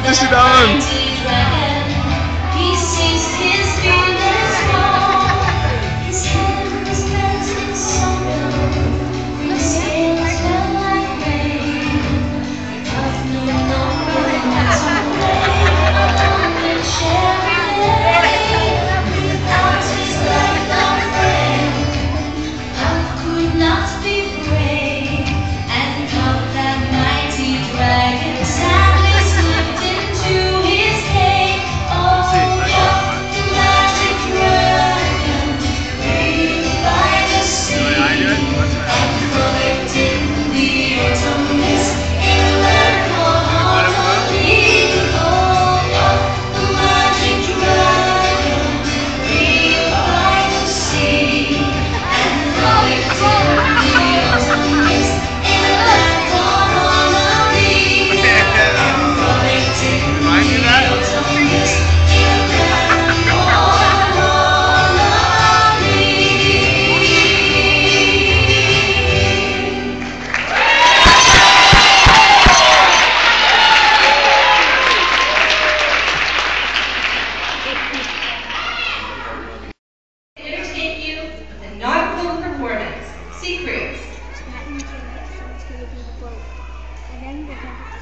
di dalam. He Lembra, gente?